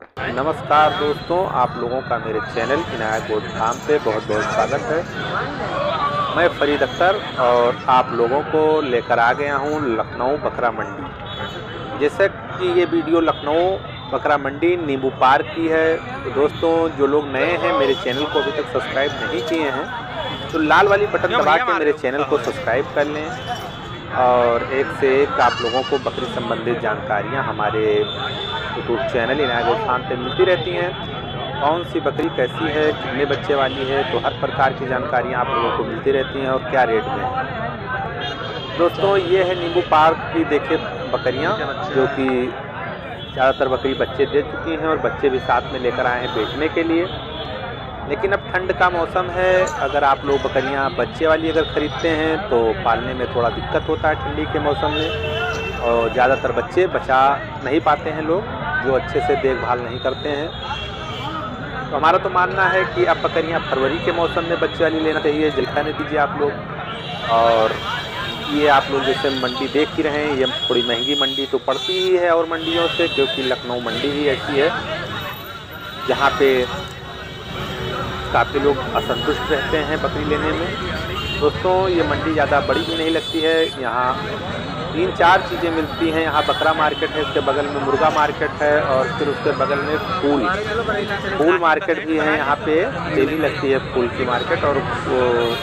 नमस्कार दोस्तों आप लोगों का मेरे चैनल इनायत फार्म पे बहुत बहुत स्वागत है। मैं फरीद अख्तर और आप लोगों को लेकर आ गया हूँ लखनऊ बकरा मंडी। जैसे कि ये वीडियो लखनऊ बकरा मंडी नींबू पार्क की है। तो दोस्तों जो लोग नए हैं मेरे चैनल को अभी तक सब्सक्राइब नहीं किए हैं तो लाल वाली बटन दबा के मेरे चैनल को सब्सक्राइब कर लें। और एक से एक आप लोगों को बकरी संबंधित जानकारियाँ हमारे यूट्यूब चैनल इनायत फार्म पे मिलती रहती हैं। कौन सी बकरी कैसी है, कितने बच्चे वाली है तो हर प्रकार की जानकारियाँ आप लोगों को मिलती रहती हैं और क्या रेट में है। दोस्तों, ये है नींबू पार्क की देखे बकरियाँ, जो कि ज़्यादातर बकरी बच्चे दे चुकी हैं और बच्चे भी साथ में लेकर आए हैं बेचने के लिए। लेकिन अब ठंड का मौसम है। अगर आप लोग बकरियाँ बच्चे वाली अगर ख़रीदते हैं तो पालने में थोड़ा दिक्कत होता है ठंडी के मौसम में। और ज़्यादातर बच्चे बचा नहीं पाते हैं लोग, जो अच्छे से देखभाल नहीं करते हैं। तो हमारा तो मानना है कि अब बकरियाँ फरवरी के मौसम में बच्चे वाली लेना चाहिए। जलखाने दीजिए आप लोग। और ये आप लोग जैसे मंडी देख ही रहे हैं, ये थोड़ी महँगी मंडी तो पड़ती ही है और मंडियों से, क्योंकि लखनऊ मंडी ही ऐसी है, जहाँ पे काफ़ी लोग असंतुष्ट रहते हैं बकरी लेने में। दोस्तों, ये मंडी ज़्यादा बड़ी भी नहीं लगती है। यहाँ तीन चार चीज़ें मिलती हैं। यहाँ बकरा मार्केट है, इसके बगल में मुर्गा मार्केट है और फिर उसके बगल में फूल। फूल मार्केट भी है यहाँ पे। डेली लगती है फूल की मार्केट और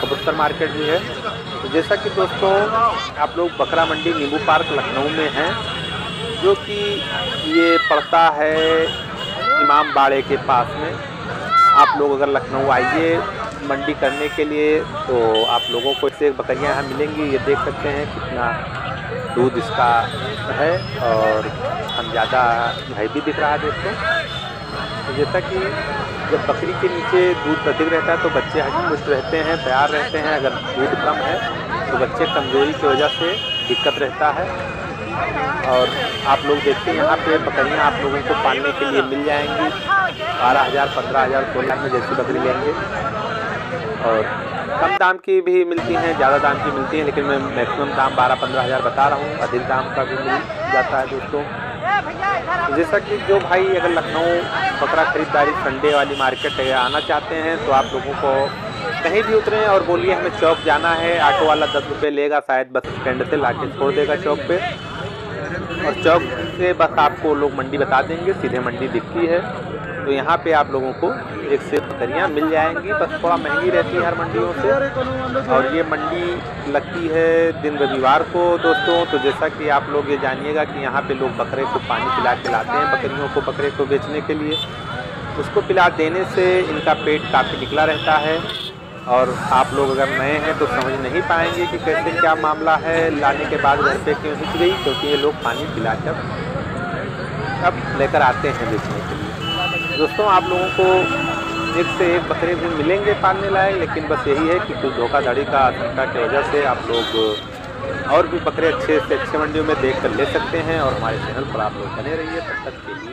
कबूतर मार्केट भी है। तो जैसा कि दोस्तों, आप लोग बकरा मंडी नींबू पार्क लखनऊ में हैं, जो कि ये पड़ता है इमाम बाड़े के पास में। आप लोग अगर लखनऊ आइए मंडी करने के लिए तो आप लोगों को इससे बकरियाँ यहाँ मिलेंगी। ये देख सकते हैं कितना दूध इसका है और हम ज़्यादा भाई भी दिख रहा है दोस्तों तो जैसा कि जब बकरी के नीचे दूध अधिक रहता है तो बच्चे हष्टपुष्ट रहते हैं, तैयार रहते हैं। अगर दूध कम है तो बच्चे कमज़ोरी की वजह से दिक्कत रहता है। और आप लोग देखते हैं, यहाँ पे बकरियाँ आप लोगों को पालने के लिए मिल जाएँगी। बारह हज़ार, पंद्रह हज़ार, सोलह में जैसी बकरी लेंगे। और कम दाम की भी मिलती हैं, ज़्यादा दाम की मिलती हैं, लेकिन मैं मैक्सिमम दाम बारह, पंद्रह हज़ार बता रहा हूँ। अधिक दाम का भी मिल जाता है दोस्तों। जैसा कि जो भाई अगर लखनऊ बकरा खरीदारी संडे वाली मार्केट आना चाहते हैं तो आप लोगों को कहीं भी उतरें और बोलिए, हमें चौक जाना है। ऑटो वाला दस रुपये लेगा, शायद बस स्टैंड से ला छोड़ देगा चौक पे। और चौक से बस आपको लोग मंडी बता देंगे, सीधे मंडी दिखती है। तो यहाँ पे आप लोगों को एक से बकरियाँ मिल जाएँगी। बस थोड़ा महँगी रहती है हर मंडियों से। और ये मंडी लगती है दिन रविवार को दोस्तों। तो जैसा कि आप लोग ये जानिएगा कि यहाँ पे लोग बकरे को पानी पिला के लाते हैं, बकरियों को बकरे को बेचने के लिए। उसको पिला देने से इनका पेट काफ़ी निकला रहता है। और आप लोग अगर नए हैं तो समझ नहीं पाएँगे कि कैसे क्या मामला है, लाने के बाद घर पे क्यों हिच गई, क्योंकि ये लोग पानी पिला कर अब लेकर आते हैं बेचने के लिए। दोस्तों, आप लोगों को एक से एक बकरे भी मिलेंगे पालने लायक, लेकिन बस यही है कि कुछ धोखाधड़ी का आशंका की वजह से आप लोग और भी बकरे अच्छे से अच्छे मंडियों में देख कर ले सकते हैं और हमारे चैनल पर आप लोग बने रहिए। तब तक के लिए